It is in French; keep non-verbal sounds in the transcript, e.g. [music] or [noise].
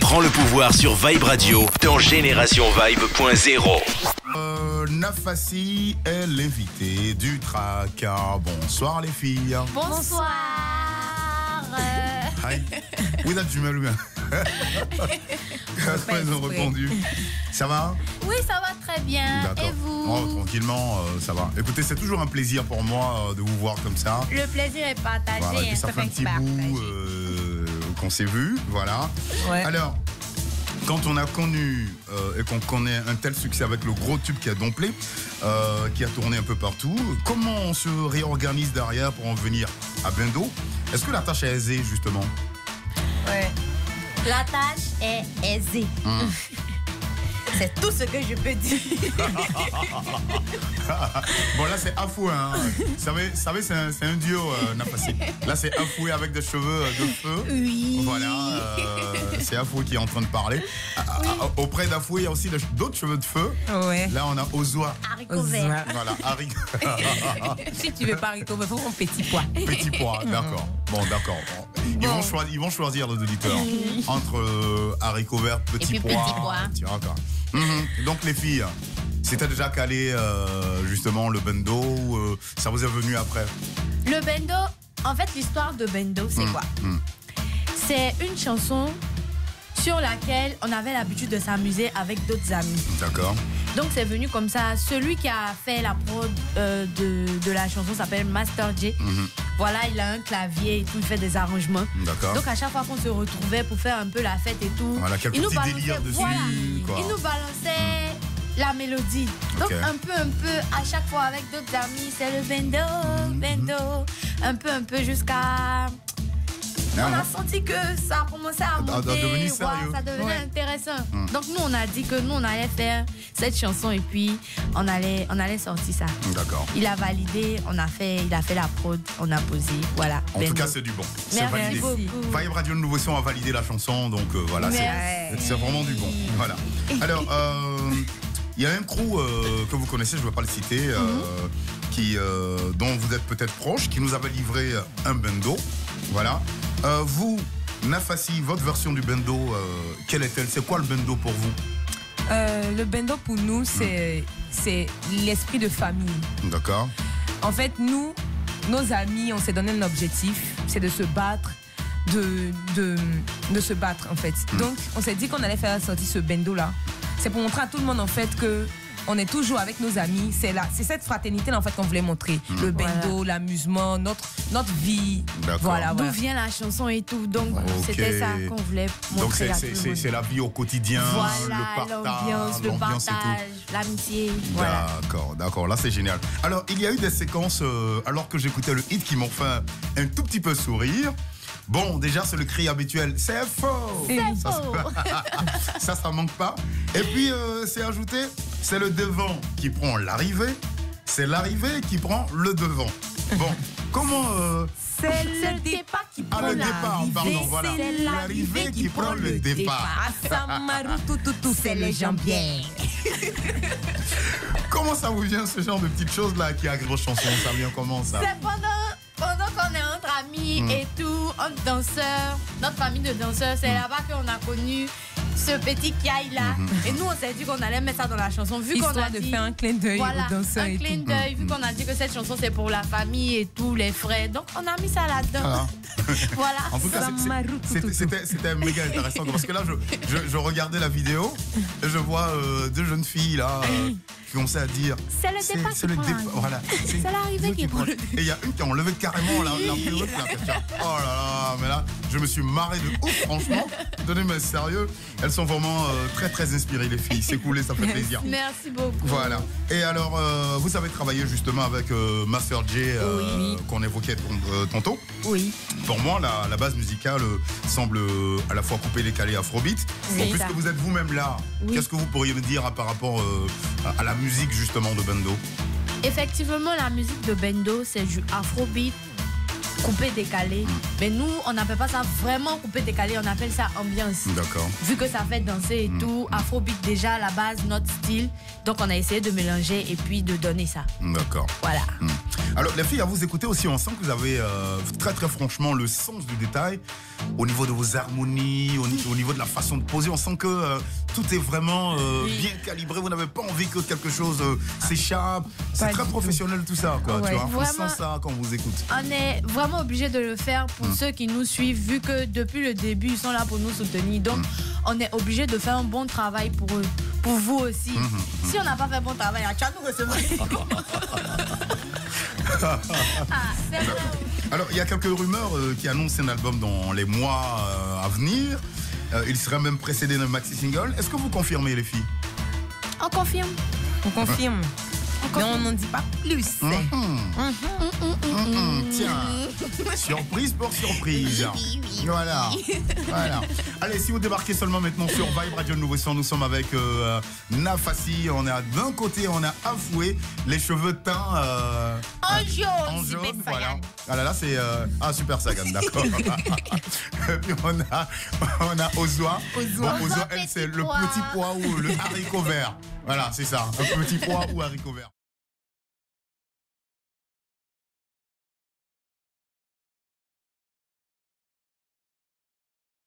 prend le pouvoir sur Vibe Radio dans Génération Vibe.0. Euh, Nafassi est l'invité du Tracas. Bonsoir les filles. Bonsoir. Hi. Vous êtes jumelles ou bien Ils ont répondu. Ça va? Oui, ça va très bien. Et vous? Oh, Tranquillement, euh, ça va. Écoutez, c'est toujours un plaisir pour moi euh, de vous voir comme ça. Le plaisir est partagé. Voilà, hein, ça fait un petit bout euh, qu'on s'est vu, voilà. Ouais. Alors, quand on a connu euh, et qu'on connaît un tel succès avec le gros tube qui a domplé, euh, qui a tourné un peu partout, comment on se réorganise derrière pour en venir à Bendo? Est-ce que la tâche est aisée justement? Ouais. La tâche est aisée. Hum. [laughs] C'est tout ce que je peux dire. [laughs] Bon là c'est Afoué, hein. Vous savez, savez, c'est un, c'est un duo euh, Nafassi. Là c'est Afoué avec des cheveux de feu. Oui. Voilà, euh, c'est Afoué qui est en train de parler. Ah, ah, ah, auprès d'Afoué, il y a aussi d'autres cheveux de feu. Ouais. Là on a Ozoa. Haricot vert. Voilà, Harry. [laughs] si tu veux pas haricot, il faut mon petit pois. Petit pois, d'accord. [laughs] Bon, d'accord. Ils, vont choisir, ils vont choisir nos auditeurs [laughs] entre euh, haricots verts, petits puis pois. petits pois. Tu vois, quoi. Mhm. Donc les filles, c'était déjà calé euh, justement le bendo ou euh, ça vous est venu après? Le bendo, en fait, l'histoire de bendo, c'est Hum, quoi? Hum. C'est une chanson sur laquelle on avait l'habitude de s'amuser avec d'autres amis. D'accord. Donc c'est venu comme ça. Celui qui a fait la prod euh, de, de la chanson s'appelle Master J. Mhm. Voilà, il a un clavier et tout, il fait des arrangements. D'accord. Donc à chaque fois qu'on se retrouvait pour faire un peu la fête et tout, Voilà, il nous balançait, délires dessus, voilà, quoi. il nous balançait la mélodie. Donc un peu, un peu, à chaque fois avec d'autres amis, c'est le bendo, Mhm. bendo, un peu, un peu jusqu'à... Ah, On a hein. senti que ça a commencé à monter, sérieux. ça devenait Ouais. intéressant. Mm. Donc nous on a dit que nous on allait faire cette chanson et puis on allait, on allait sortir ça. D'accord. Il a validé, on a fait, il a fait la prod, on a posé, voilà. En tout Bendo. cas, c'est du bon. C'est Merci validé. beaucoup. Vibe Radio Nouveau Son a validé la chanson, donc euh, voilà, c'est- vraiment du bon. Voilà. [laughs] Alors, euh, il y a un crew euh, que vous connaissez, je ne vais pas le citer, euh, Mhm. qui, euh, dont vous êtes peut-être proche, qui nous avait livré un bendo. Voilà. Euh, vous, Nafassi, votre version du bendo, euh, quelle est-elle? C'est quoi le bendo pour vous? Euh, le bendo pour nous, c'est c'est l'esprit de famille. D'accord. En fait, nous, nos amis, on s'est donné un objectif, c'est de se battre, de, de, de se battre en fait. Donc, on s'est dit qu'on allait faire sortir ce bendo là. C'est pour montrer à tout le monde en fait que on est toujours avec nos amis. C'est là, c'est cette fraternité en fait qu'on voulait montrer. Le bendo, l'amusement, notre notre vie. D'accord. Voilà, D'où voilà. vient la chanson et tout. Donc c'était ça qu'on voulait Donc, montrer c'est- à tout c'est c'est- monde. c'est la vie au quotidien, Voilà, le partage, l'ambiance, le partage, l'amitié. Voilà. D'accord, d'accord, là c'est génial. Alors, il y a eu des séquences, euh, alors que j'écoutais le hit, qui m'ont fait un, un tout petit peu sourire. Bon, déjà, c'est le cri habituel. C'est faux C'est ça, faux. [laughs] ça, ça manque pas. Et puis, euh, c'est ajouté, c'est le devant qui prend l'arrivée, c'est l'arrivée qui prend le devant. Bon, [laughs] comment... euh, C'est le départ qui Ah, prend le départ, l'arrivée. pardon, voilà. C'est L'arrivée qui prend le départ. À Samaru, tout, tout, tout, c'est les jambières. [laughs] comment ça vous vient ce genre de petites choses là qui accrochent chanson Ça vient comment ça? C'est pendant, pendant qu'on est entre amis Hmm. et tout, entre danseurs, notre famille de danseurs, Hmm. c'est là-bas qu'on a connu ce petit Kiai là. Hmm. Et nous, on s'est dit qu'on allait mettre ça dans la chanson. Vu qu'on a de dit, faire un clin d'œil voilà, un clin d'œil, vu qu'on a dit que cette chanson c'est pour la famille et tous les frères. Donc on a mis ça là-dedans. Ah. [laughs] voilà. En tout cas, c'était- méga intéressant parce que là, je, je, je regardais la vidéo et je vois euh, deux jeunes filles là euh, [laughs] qui commençaient à dire. C'est le départ qui le départ. Voilà. [laughs] C'est l'arrivée qui prend Et il y a une qui a enlevé carrément la. [laughs] Oh là là, mais là, je me suis marré de ouf, franchement. Mais sérieux, elles sont vraiment euh, très très inspirées, les filles. C'est cool et ça fait plaisir. Merci beaucoup. Voilà. Et alors, euh, vous avez travaillé justement avec euh, Master J, euh, Oui. qu'on évoquait tantôt. Oui. Pour moi, la, la base musicale semble à la fois coupée, décalée, afrobeat. C'est Bon, puisque ça. vous êtes vous-même là, Oui. qu'est-ce que vous pourriez me dire à- par rapport à, la musique justement de Bendo Effectivement, la musique de Bendo, c'est du afrobeat coupé décalé. Mais nous, on n'appelle pas ça vraiment coupé décalé, on appelle ça ambiance. D'accord. Vu que ça fait danser et tout, afrobeat déjà à la base, notre style. Donc on a essayé de mélanger et puis de donner ça. D'accord. Voilà. Hmm. Alors, les filles, à vous écouter aussi, on sent que vous avez euh, très, très franchement le sens du détail au niveau de vos harmonies, au, ni- au niveau de la façon de poser. On sent que euh, tout est vraiment euh, Oui. bien calibré. Vous n'avez pas envie que quelque chose euh, s'échappe. C'est très tout. professionnel tout ça, quoi. Ouais. Tu vois, on sent ça quand on vous écoute. On est vraiment obligé de le faire pour Hmm. ceux qui nous suivent, vu que depuis le début, ils sont là pour nous soutenir. Donc, Hmm. on est obligé de faire un bon travail pour eux, pour vous aussi. Hmm, Si on n'a pas fait bon travail, tu vas nous recevoir. [laughs] ah. Alors, il y a quelques rumeurs euh, qui annoncent un album dans les mois à venir. Euh, il serait même précédé d'un maxi single. Est-ce que vous confirmez, les filles On confirme. On confirme. Mais on n'en dit pas plus. Hum, Tiens, surprise pour surprise. Voilà. voilà. Allez, si vous débarquez seulement maintenant sur Vibe Radio Nouveau Son, nous sommes avec euh, Nafassi. On a d'un côté, on a Afoué, les cheveux teints euh, En jaune. en jaune. Voilà. Ah là là, c'est euh, ah super Sagan, d'accord. Puis [laughs] on a on a. Ozwa. Bon, Ozwa, elle c'est le petit pois ou le haricot vert. Voilà, c'est ça, un petit pois ou haricot vert.